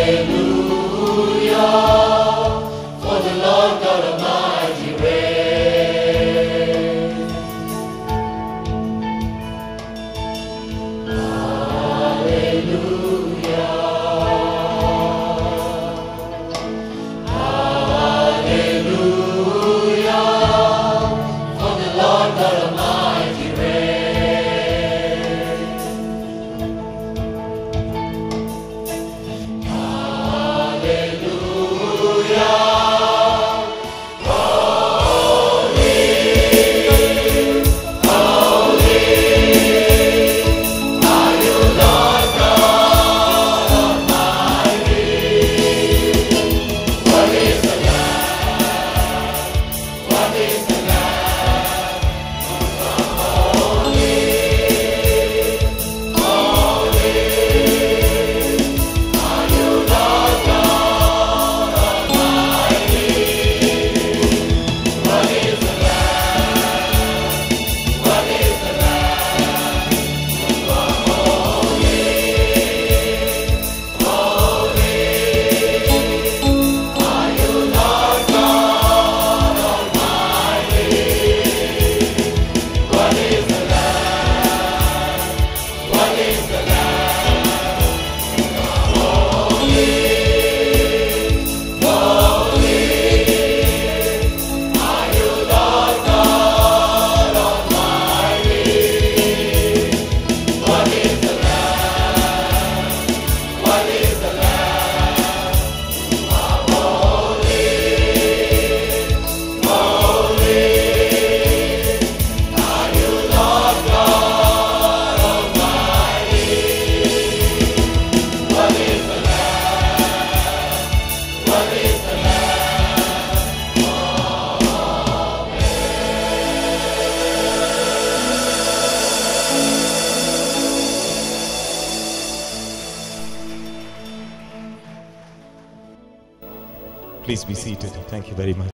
Amen. Please be seated. Thank you very much.